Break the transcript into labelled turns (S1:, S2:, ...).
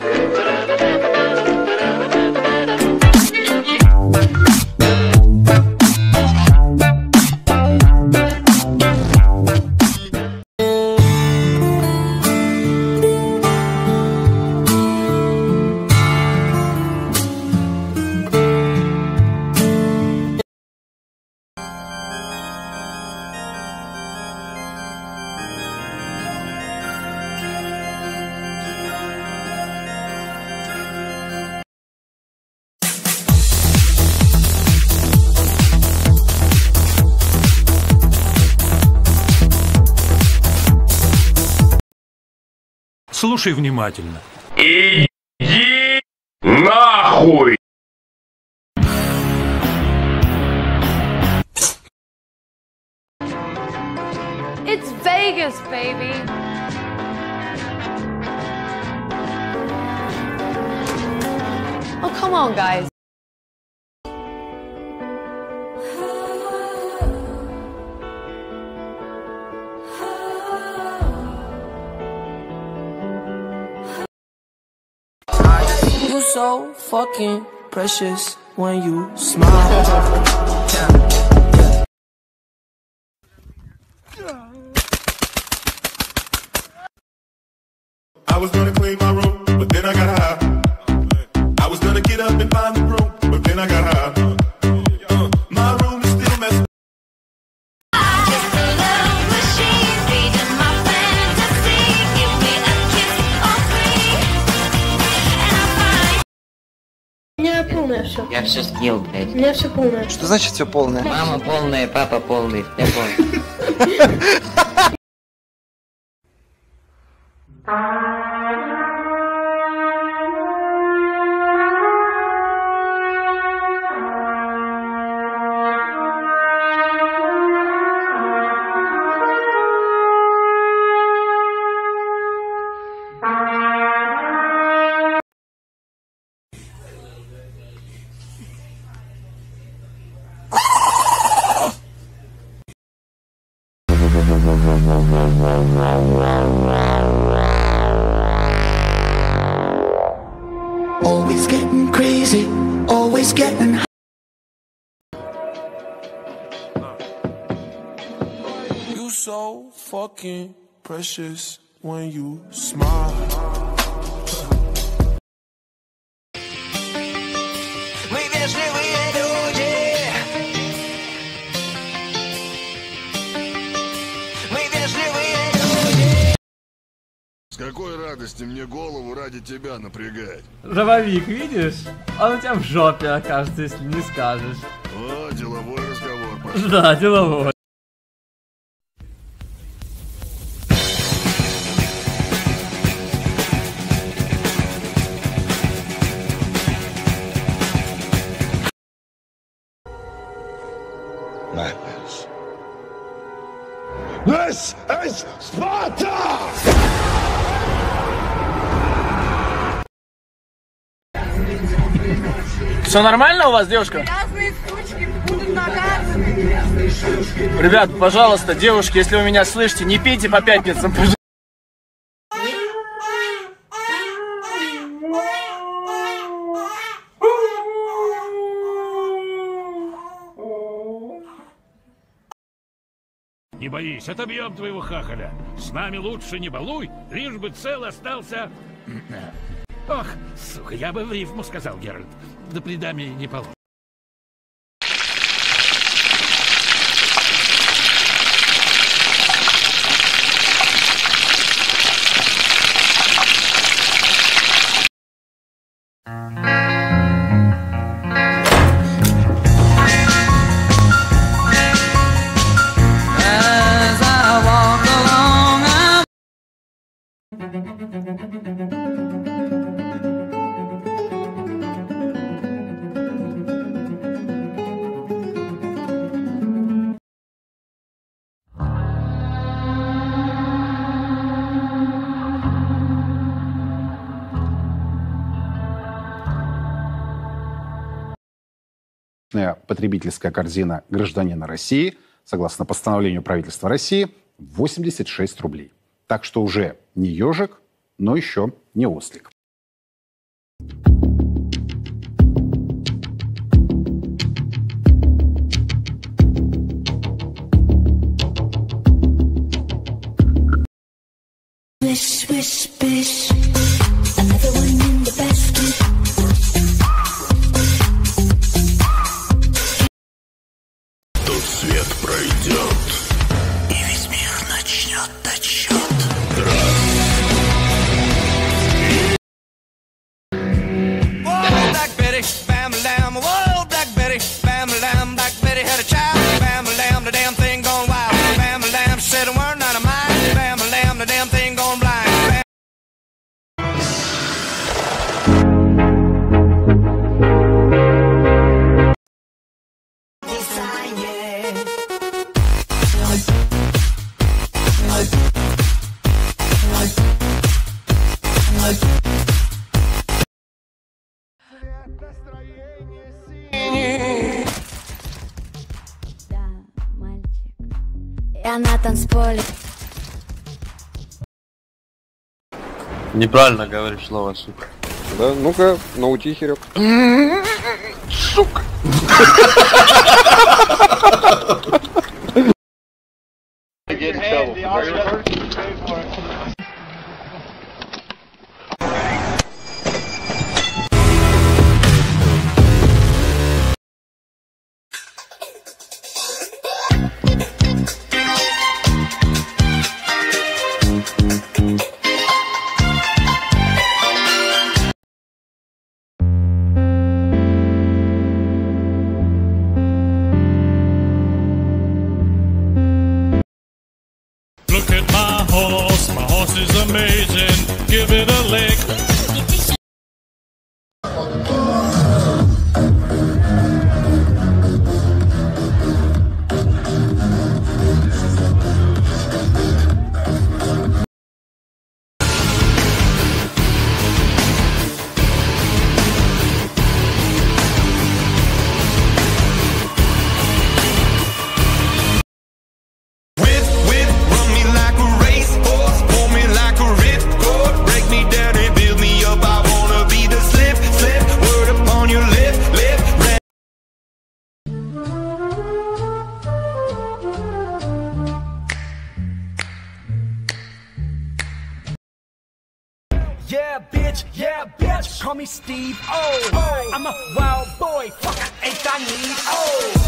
S1: Música Слушай внимательно.
S2: Иди нахуй!
S3: It's Vegas, baby. Oh, come on, guys.
S4: You so fucking precious when you smile.
S5: I was gonna clean my room,
S6: полное все.
S7: Я все съел, блядь.
S6: У меня все полное.
S8: Что значит все полное?
S7: Мама полная, папа полный. Я понял.
S4: getting crazy, always getting high. You so fucking precious when you smile.
S5: Радости мне голову ради тебя напрягать?
S9: Жабовик, видишь? Он у тебя в жопе окажется, если не скажешь.
S5: О, деловой разговор пошел.
S9: Да, деловой.
S5: This is Sparta!
S9: Все нормально у вас, девушка? Ребят, пожалуйста, девушки, если вы меня слышите, не пейте по пятницам, пожалуйста.
S1: Не боись, отобьем твоего хахаля. С нами лучше не балуй, лишь бы цел остался... Ох, сука, я бы в рифму сказал, Геральт. Да предами не Личная
S10: потребительская корзина гражданина России, согласно постановлению правительства России, 86 рублей. Так что уже не ежик, но еще не ослик.
S4: Wish,
S11: wish, wish. Я на танцполе.
S8: Неправильно говоришь слово, сука.
S12: Да, ну-ка, наути, Херек.
S8: Сука!
S13: give it a lick.
S4: bitch, yeah, bitch. Call me Steve O. Oh. I'm a wild boy, fuck, I ain't I need. Oh.